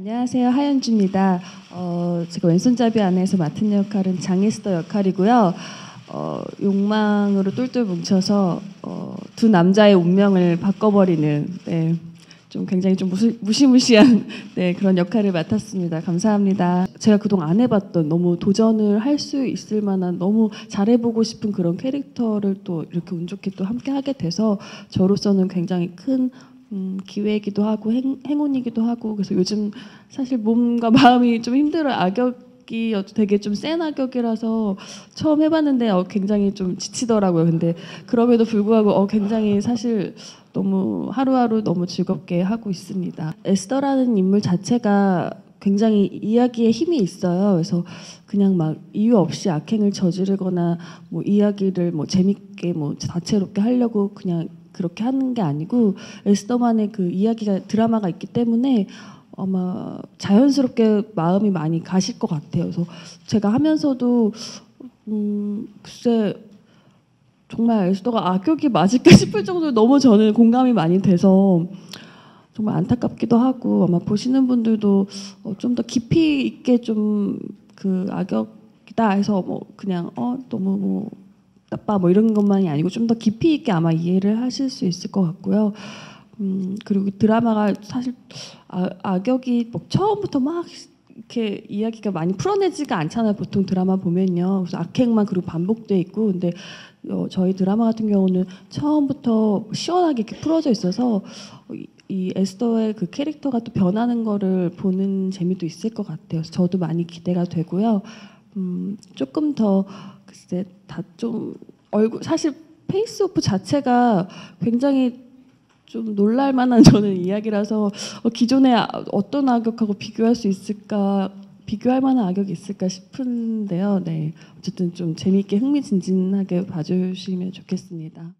안녕하세요 하연주입니다. 어, 제가 왼손잡이 안에서 맡은 역할은 장에스더 역할이고요. 어, 욕망으로 똘똘 뭉쳐서 어, 두 남자의 운명을 바꿔버리는 네, 좀 굉장히 좀 무시, 무시 무시한 네, 그런 역할을 맡았습니다. 감사합니다. 제가 그동안 안 해봤던 너무 도전을 할 수 있을 만한 너무 잘해보고 싶은 그런 캐릭터를 또 이렇게 운 좋게 또 함께 하게 돼서 저로서는 굉장히 큰 음, 기회이기도 하고 행, 행운이기도 하고 그래서 요즘 사실 몸과 마음이 좀 힘들어요. 악역이 되게 좀 센 악역이라서 처음 해봤는데 어, 굉장히 좀 지치더라고요. 근데 그럼에도 불구하고 어, 굉장히 사실 너무 하루하루 너무 즐겁게 하고 있습니다. 에스더라는 인물 자체가 굉장히 이야기에 힘이 있어요. 그래서 그냥 막 이유 없이 악행을 저지르거나 뭐 이야기를 뭐 재밌게 뭐 다채롭게 하려고 그냥 그렇게 하는 게 아니고 에스더만의 그 이야기가 드라마가 있기 때문에 아마 자연스럽게 마음이 많이 가실 것 같아요. 그래서 제가 하면서도 음 글쎄 정말 에스더가 악역이 맞을까 싶을 정도로 너무 저는 공감이 많이 돼서 정말 안타깝기도 하고 아마 보시는 분들도 어, 좀더 깊이 있게 좀 그 악역이다 해서 뭐 그냥 어 너무 뭐 나빠 뭐 이런 것만이 아니고 좀 더 깊이 있게 아마 이해를 하실 수 있을 것 같고요. 음 그리고 드라마가 사실 아, 악역이 뭐 처음부터 막 이렇게 이야기가 많이 풀어내지가 않잖아요. 보통 드라마 보면요. 그래서 악행만 그리고 반복돼 있고 근데 어, 저희 드라마 같은 경우는 처음부터 시원하게 이렇게 풀어져 있어서 이, 이 에스더의 그 캐릭터가 또 변하는 거를 보는 재미도 있을 것 같아요. 저도 많이 기대가 되고요. 음, 조금 더 글쎄 다 좀 얼굴 사실 face off 자체가 굉장히 좀 놀랄만한 저는 이야기라서 어, 기존의 아- 어떤 악역하고 비교할 수 있을까 비교할 만한 악역이 있을까 싶은데요. 네 어쨌든 좀 재미있게 흥미진진하게 봐주시면 좋겠습니다.